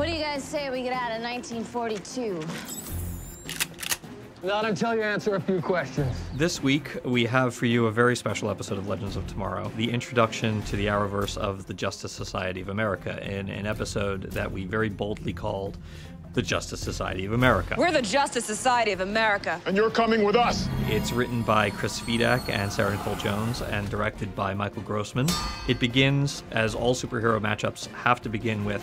What do you guys say we get out of 1942? Not until you answer a few questions. This week, we have for you a very special episode of Legends of Tomorrow, the introduction to the Arrowverse of the Justice Society of America, in an episode that we very boldly called the Justice Society of America. We're the Justice Society of America. And you're coming with us. It's written by Chris Fedak and Sarah Nicole Jones and directed by Michael Grossman. It begins, as all superhero matchups have to begin with,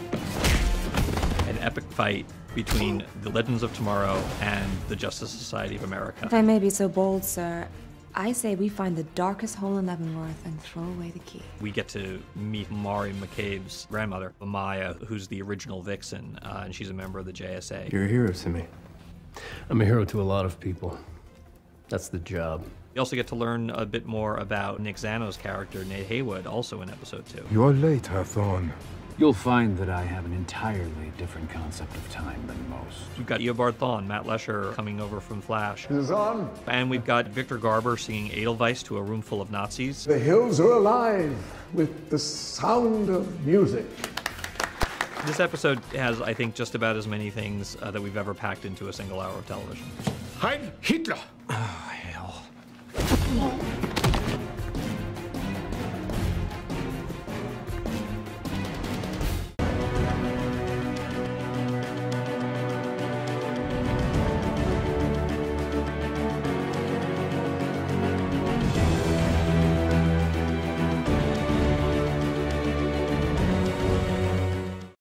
an epic fight between the Legends of Tomorrow and the Justice Society of America. If I may be so bold, sir, I say we find the darkest hole in Leavenworth and throw away the key. We get to meet Mari McCabe's grandmother, Maya, who's the original Vixen, uh, and she's a member of the JSA. You're a hero to me. I'm a hero to a lot of people. That's the job. We also get to learn a bit more about Nick Zano's character, Nate Heywood, also in episode two. You're late, Hathorn. You'll find that I have an entirely different concept of time than most. We've got Eobard Thawne, Matt Letscher coming over from Flash. Is on. And we've got Victor Garber singing Edelweiss to a room full of Nazis. The hills are alive with the sound of music. This episode has, I think, just about as many things uh, that we've ever packed into a single hour of television. Heil Hitler!